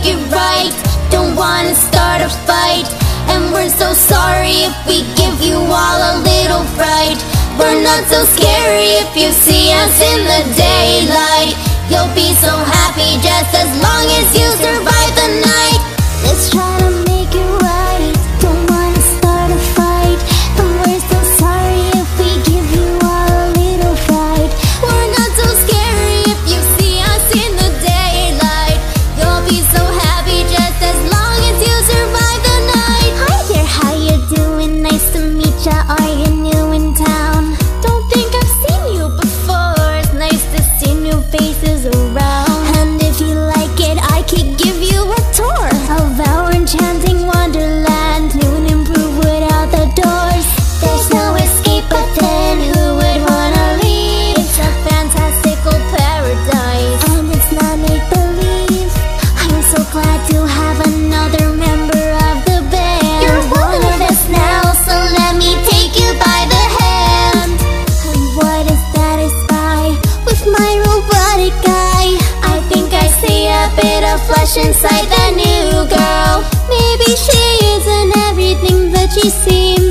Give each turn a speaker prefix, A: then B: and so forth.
A: make it right. Don't wanna start a fight. And we're so sorry if we give you all a little fright. We're not so scary if you see us in the daylight. You'll be so happy just as long as you survive the flesh inside the new girl. Maybe she isn't everything that she seems.